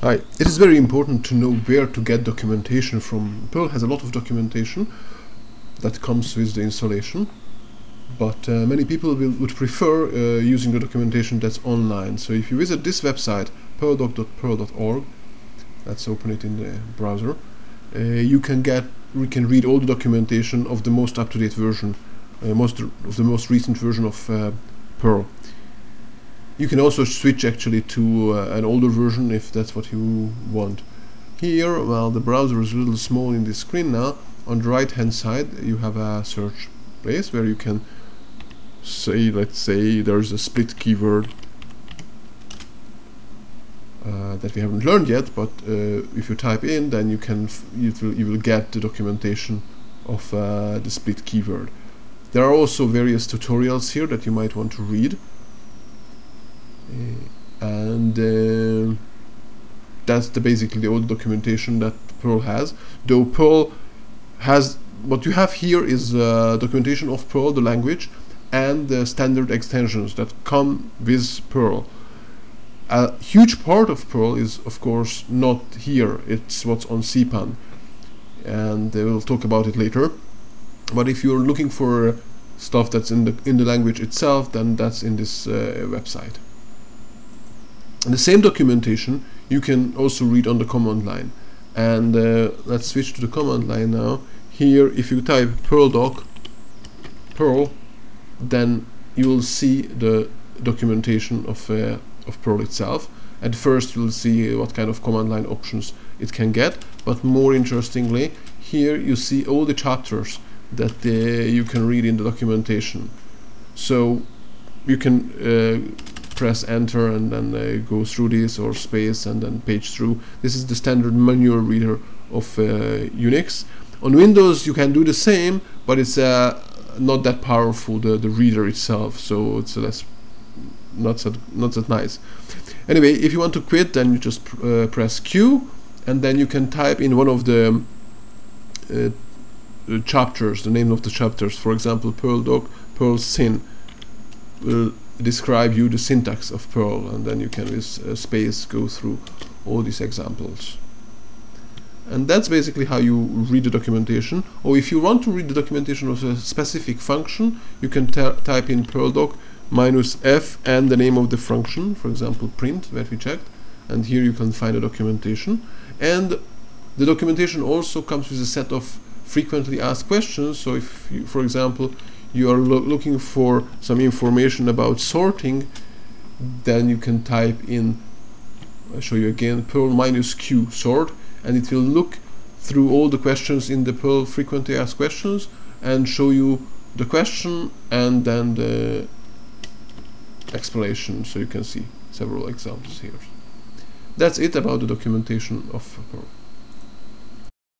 Hi. It is very important to know where to get documentation from. Perl has a lot of documentation that comes with the installation, but uh, many people will, would prefer uh, using the documentation that's online. So if you visit this website, perldoc.perl.org, let's open it in the browser, uh, you can get we can read all the documentation of the most up-to-date version, uh, most of the most recent version of uh, Perl. You can also switch actually to uh, an older version if that's what you want. Here, well, the browser is a little small in the screen now. On the right hand side, you have a search place where you can say, let's say, there's a split keyword uh, that we haven't learned yet, but uh, if you type in, then you can you will you will get the documentation of uh, the split keyword. There are also various tutorials here that you might want to read and uh, that's the basically all the documentation that Perl has. Though Perl has what you have here is uh, documentation of Perl, the language, and the standard extensions that come with Perl. A huge part of Perl is, of course, not here. It's what's on CPAN, and we'll talk about it later. But if you're looking for stuff that's in the in the language itself, then that's in this uh, website. The same documentation you can also read on the command line. And uh, let's switch to the command line now. Here, if you type perl doc, perl, then you will see the documentation of, uh, of perl itself. At first, you'll see what kind of command line options it can get, but more interestingly, here you see all the chapters that uh, you can read in the documentation. So you can uh, press enter and then uh, go through this or space and then page through. This is the standard manual reader of uh, Unix. On Windows you can do the same, but it's uh, not that powerful, the, the reader itself, so it's less not that, not that nice. Anyway, if you want to quit, then you just pr uh, press Q, and then you can type in one of the uh, chapters, the name of the chapters, for example, Perl doc, perlsyn will describe you the syntax of Perl and then you can with uh, space go through all these examples. And that's basically how you read the documentation. Or if you want to read the documentation of a specific function you can type in perldoc minus f and the name of the function for example print that we checked and here you can find the documentation. And the documentation also comes with a set of frequently asked questions. So if you, for example you are lo looking for some information about sorting then you can type in I'll show you again Perl minus Q sort and it will look through all the questions in the Perl frequently asked questions and show you the question and then the explanation so you can see several examples here. That's it about the documentation of Perl.